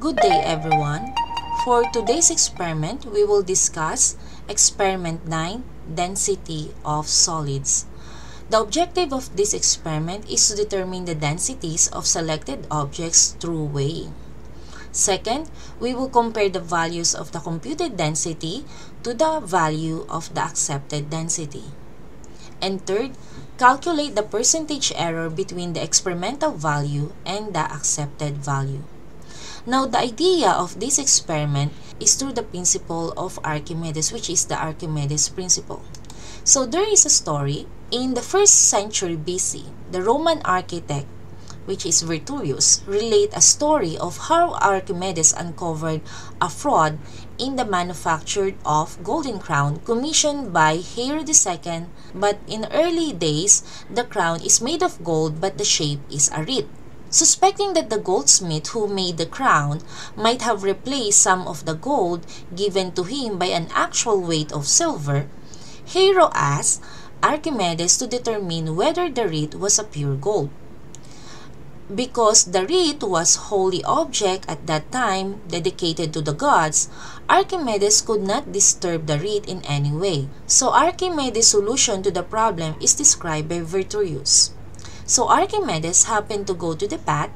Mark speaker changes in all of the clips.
Speaker 1: Good day everyone. For today's experiment, we will discuss experiment 9, density of solids. The objective of this experiment is to determine the densities of selected objects through weighing. Second, we will compare the values of the computed density to the value of the accepted density. And third, calculate the percentage error between the experimental value and the accepted value. Now, the idea of this experiment is through the principle of Archimedes, which is the Archimedes principle. So, there is a story. In the first century BC, the Roman architect, which is Vitruvius, relate a story of how Archimedes uncovered a fraud in the manufacture of golden crown commissioned by Hiero II, but in early days, the crown is made of gold but the shape is a wreath. Suspecting that the goldsmith who made the crown might have replaced some of the gold given to him by an actual weight of silver, Hiero asked Archimedes to determine whether the wreath was a pure gold. Because the wreath was holy object at that time dedicated to the gods, Archimedes could not disturb the wreath in any way. So Archimedes' solution to the problem is described by Vitruvius. So Archimedes happened to go to the bath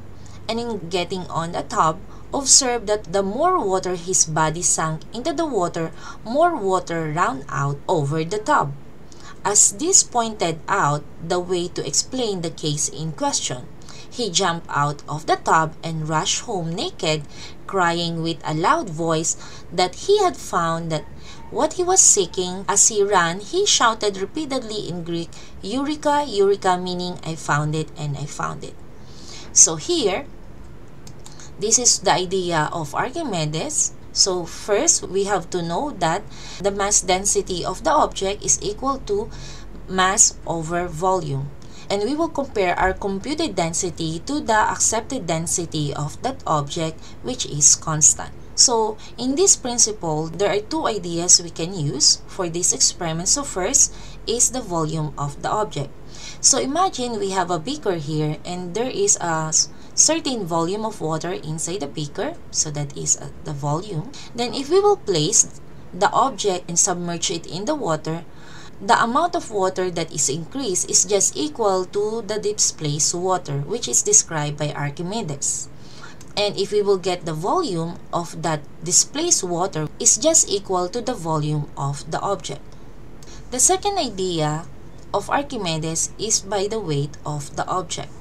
Speaker 1: and in getting on the tub, observed that the more water his body sank into the water, more water ran out over the tub. As this pointed out the way to explain the case in question, he jumped out of the tub and rushed home naked, crying with a loud voice that he had found that what he was seeking. As he ran, he shouted repeatedly in Greek, Eureka, Eureka, meaning I found it and I found it. So here, this is the idea of Archimedes. So first, we have to know that the mass density of the object is equal to mass over volume. And we will compare our computed density to the accepted density of that object, which is constant. So, in this principle, there are two ideas we can use for this experiment. So, first is the volume of the object. So, imagine we have a beaker here and there is a certain volume of water inside the beaker. So, that is uh, the volume. Then, if we will place the object and submerge it in the water, the amount of water that is increased is just equal to the displaced water, which is described by Archimedes. And if we will get the volume of that displaced water is just equal to the volume of the object. The second idea of Archimedes is by the weight of the object.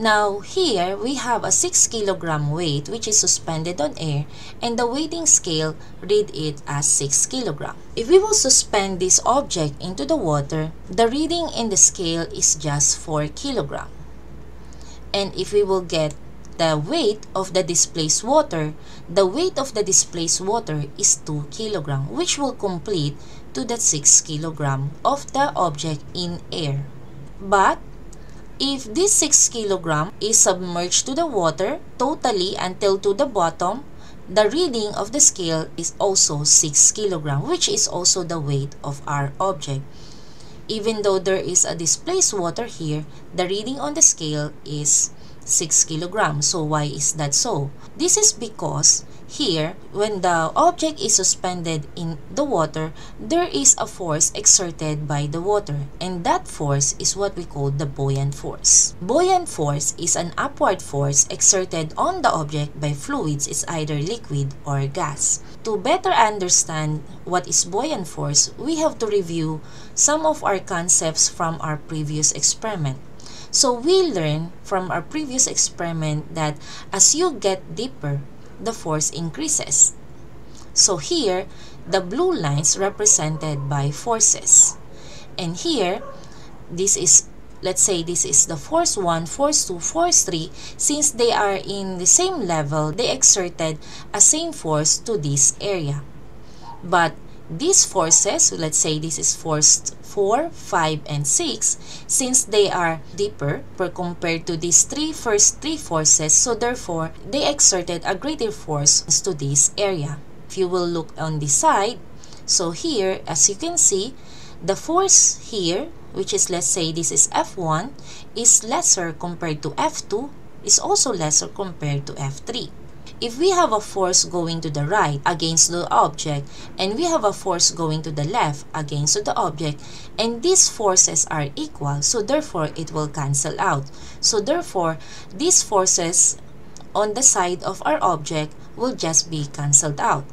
Speaker 1: Now, here we have a 6 kilogram weight which is suspended on air and the weighting scale read it as 6 kilogram. If we will suspend this object into the water, the reading in the scale is just 4 kilogram. And if we will get the weight of the displaced water, the weight of the displaced water is 2 kg, which will complete to the 6 kg of the object in air. But if this 6 kg is submerged to the water totally until to the bottom, the reading of the scale is also 6 kg, which is also the weight of our object. Even though there is a displaced water here, the reading on the scale is 6 kilograms. So why is that so? This is because here, when the object is suspended in the water, there is a force exerted by the water, and that force is what we call the buoyant force. Buoyant force is an upward force exerted on the object by fluids is either liquid or gas. To better understand what is buoyant force, we have to review some of our concepts from our previous experiment. So we learn from our previous experiment that as you get deeper, the force increases. So here, the blue lines represented by forces. And here, this is, let's say this is the force 1, force 2, force 3. Since they are in the same level, they exerted a same force to this area. But these forces, let's say this is force 4, 5, and 6, since they are deeper per compared to these three first three forces, so therefore, they exerted a greater force to this area. If you will look on this side, so here, as you can see, the force here, which is let's say this is F1, is lesser compared to F2, is also lesser compared to F3. If we have a force going to the right against the object and we have a force going to the left against the object and these forces are equal so therefore it will cancel out. So therefore these forces on the side of our object will just be cancelled out.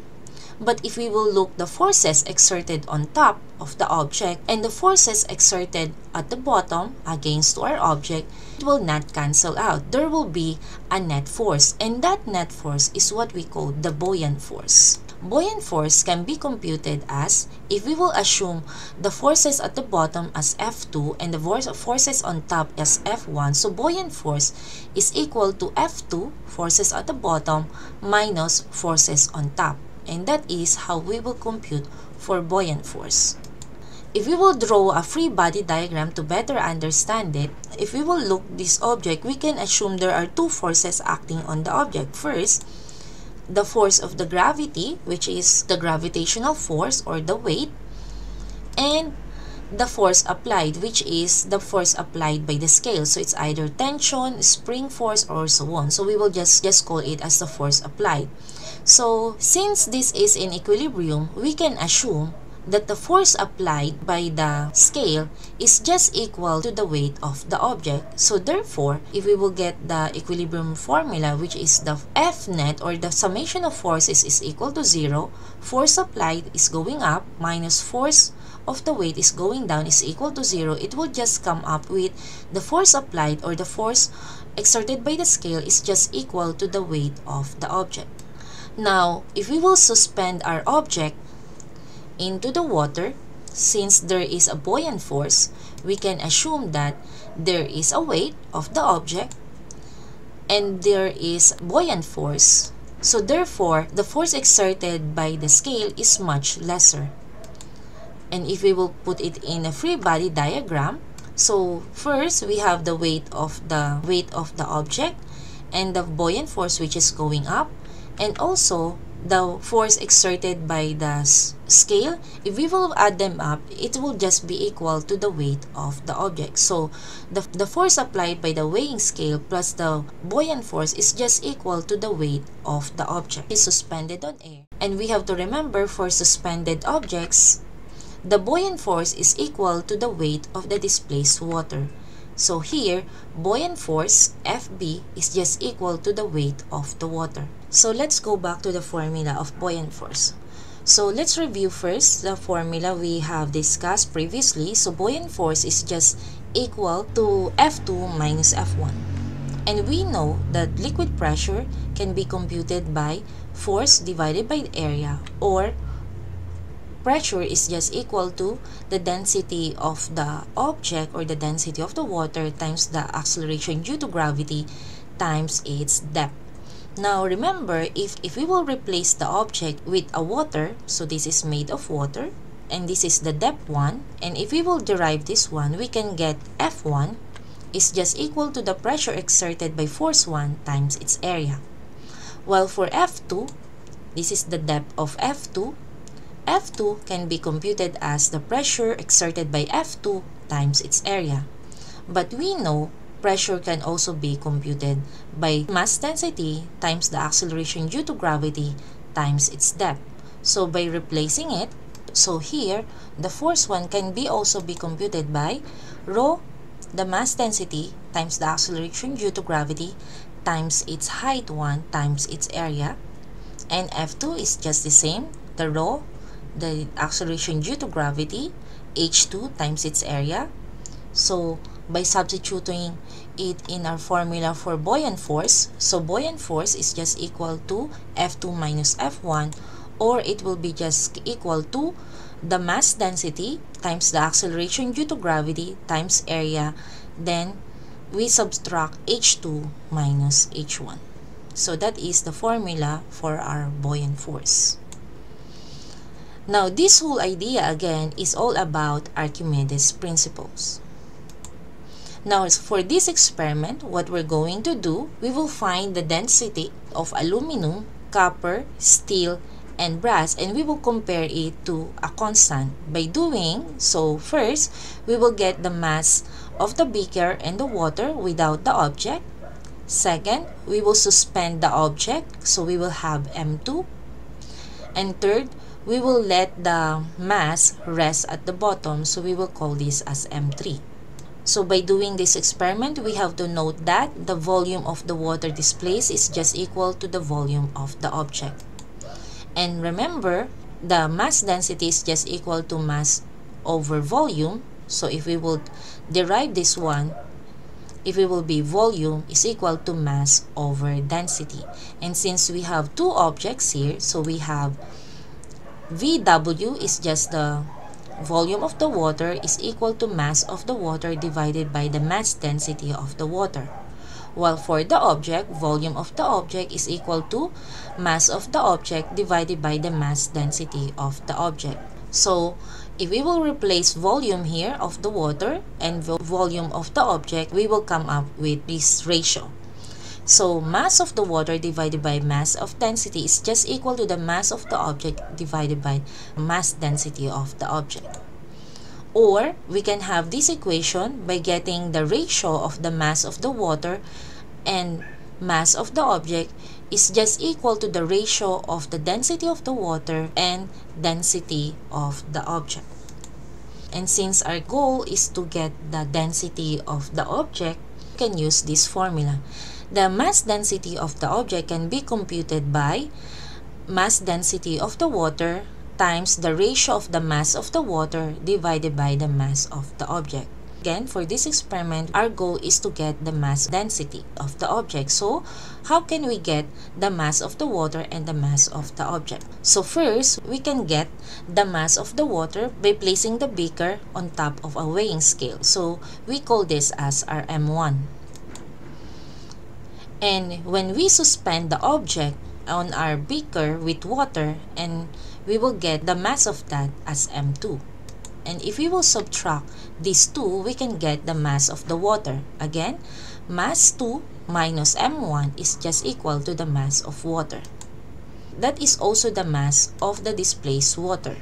Speaker 1: But if we will look the forces exerted on top of the object and the forces exerted at the bottom against our object, it will not cancel out. There will be a net force and that net force is what we call the buoyant force. Buoyant force can be computed as if we will assume the forces at the bottom as F2 and the forces on top as F1. So buoyant force is equal to F2, forces at the bottom, minus forces on top. And that is how we will compute for buoyant force. If we will draw a free body diagram to better understand it, if we will look this object, we can assume there are two forces acting on the object. First, the force of the gravity, which is the gravitational force or the weight, and the force applied, which is the force applied by the scale. So it's either tension, spring force, or so on. So we will just, just call it as the force applied. So since this is in equilibrium, we can assume that the force applied by the scale is just equal to the weight of the object. So therefore, if we will get the equilibrium formula, which is the F net or the summation of forces is equal to 0, force applied is going up minus force of the weight is going down is equal to 0, it will just come up with the force applied or the force exerted by the scale is just equal to the weight of the object. Now, if we will suspend our object into the water, since there is a buoyant force, we can assume that there is a weight of the object and there is buoyant force. So therefore, the force exerted by the scale is much lesser. And if we will put it in a free body diagram, so first we have the weight of the weight of the object and the buoyant force which is going up and also the force exerted by the scale, if we will add them up, it will just be equal to the weight of the object. So, the, the force applied by the weighing scale plus the buoyant force is just equal to the weight of the object. is suspended on air. And we have to remember for suspended objects, the buoyant force is equal to the weight of the displaced water. So here, buoyant force, FB, is just equal to the weight of the water. So let's go back to the formula of buoyant force. So let's review first the formula we have discussed previously. So buoyant force is just equal to F2 minus F1. And we know that liquid pressure can be computed by force divided by area or pressure is just equal to the density of the object or the density of the water times the acceleration due to gravity times its depth. Now remember, if, if we will replace the object with a water, so this is made of water, and this is the depth 1, and if we will derive this one, we can get F1 is just equal to the pressure exerted by force 1 times its area. While for F2, this is the depth of F2, F2 can be computed as the pressure exerted by F2 times its area. But we know pressure can also be computed by mass density times the acceleration due to gravity times its depth. So by replacing it, so here, the force 1 can be also be computed by rho, the mass density times the acceleration due to gravity times its height 1 times its area. And F2 is just the same, the rho the acceleration due to gravity, h2 times its area. So, by substituting it in our formula for buoyant force, so buoyant force is just equal to F2 minus F1 or it will be just equal to the mass density times the acceleration due to gravity times area. Then, we subtract H2 minus H1. So that is the formula for our buoyant force. Now, this whole idea again is all about Archimedes' principles. Now, for this experiment, what we're going to do, we will find the density of aluminum, copper, steel, and brass and we will compare it to a constant. By doing so, first, we will get the mass of the beaker and the water without the object Second, we will suspend the object, so we will have M2. And third, we will let the mass rest at the bottom, so we will call this as M3. So by doing this experiment, we have to note that the volume of the water displaced is just equal to the volume of the object. And remember, the mass density is just equal to mass over volume. So if we would derive this one, if it will be volume is equal to mass over density. And since we have two objects here, so we have VW is just the volume of the water is equal to mass of the water divided by the mass density of the water. While for the object, volume of the object is equal to mass of the object divided by the mass density of the object. So, if we will replace volume here of the water and volume of the object, we will come up with this ratio. So, mass of the water divided by mass of density is just equal to the mass of the object divided by mass density of the object. Or, we can have this equation by getting the ratio of the mass of the water and mass of the object is just equal to the ratio of the density of the water and density of the object. And since our goal is to get the density of the object, we can use this formula. The mass density of the object can be computed by mass density of the water times the ratio of the mass of the water divided by the mass of the object. Again, for this experiment, our goal is to get the mass density of the object. So, how can we get the mass of the water and the mass of the object? So first, we can get the mass of the water by placing the beaker on top of a weighing scale. So, we call this as our M1. And when we suspend the object on our beaker with water, and we will get the mass of that as M2. And if we will subtract these two, we can get the mass of the water. Again, mass 2 minus M1 is just equal to the mass of water. That is also the mass of the displaced water.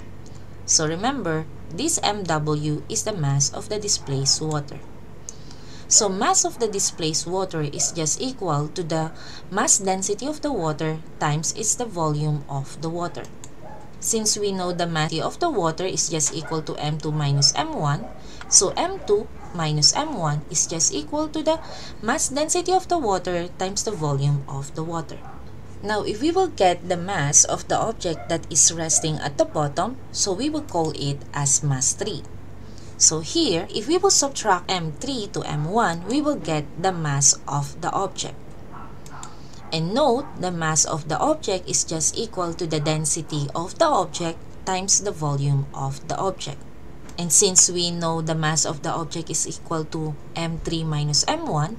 Speaker 1: So remember, this MW is the mass of the displaced water. So mass of the displaced water is just equal to the mass density of the water times its the volume of the water. Since we know the mass of the water is just equal to M2 minus M1, so M2 minus M1 is just equal to the mass density of the water times the volume of the water. Now, if we will get the mass of the object that is resting at the bottom, so we will call it as mass 3. So here, if we will subtract M3 to M1, we will get the mass of the object. And note, the mass of the object is just equal to the density of the object times the volume of the object. And since we know the mass of the object is equal to M3 minus M1,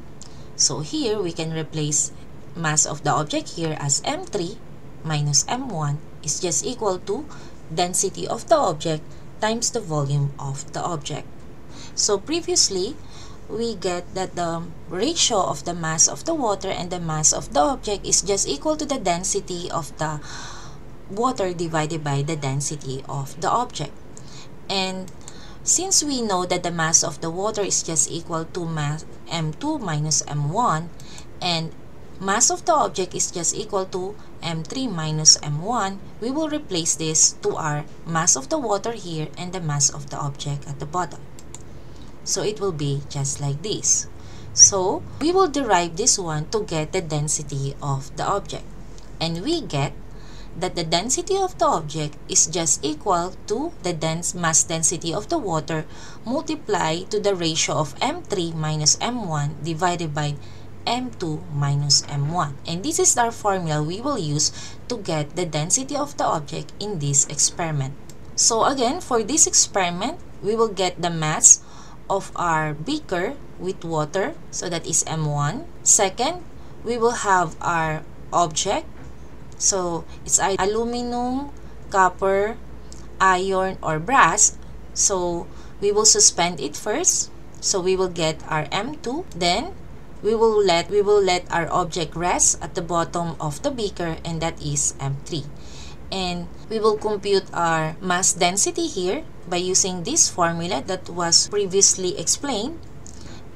Speaker 1: so here we can replace mass of the object here as M3 minus M1 is just equal to density of the object times the volume of the object. So previously, we get that the ratio of the mass of the water and the mass of the object is just equal to the density of the water divided by the density of the object. And since we know that the mass of the water is just equal to mass m2 minus m1 and mass of the object is just equal to m3 minus m1, we will replace this to our mass of the water here and the mass of the object at the bottom. So it will be just like this. So we will derive this one to get the density of the object. And we get that the density of the object is just equal to the dense mass density of the water multiplied to the ratio of m3 minus m1 divided by m2 minus m1. And this is our formula we will use to get the density of the object in this experiment. So again, for this experiment, we will get the mass of our beaker with water, so that is m1. Second, we will have our object, so it's aluminum, copper, iron, or brass. So we will suspend it first. So we will get our M2. Then we will let we will let our object rest at the bottom of the beaker and that is M3 and we will compute our mass density here by using this formula that was previously explained.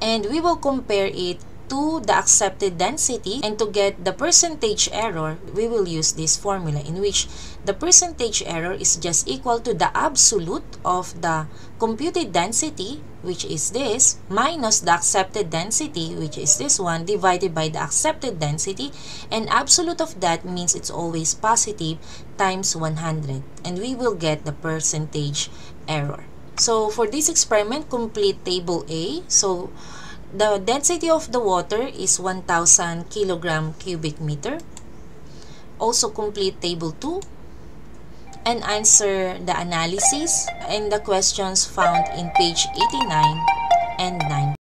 Speaker 1: And we will compare it to the accepted density and to get the percentage error, we will use this formula in which the percentage error is just equal to the absolute of the computed density, which is this, minus the accepted density, which is this one, divided by the accepted density, and absolute of that means it's always positive times 100, and we will get the percentage error. So, for this experiment, complete table A. So, the density of the water is 1000 kilogram cubic meter. Also, complete table 2 and answer the analysis and the questions found in page 89 and 90.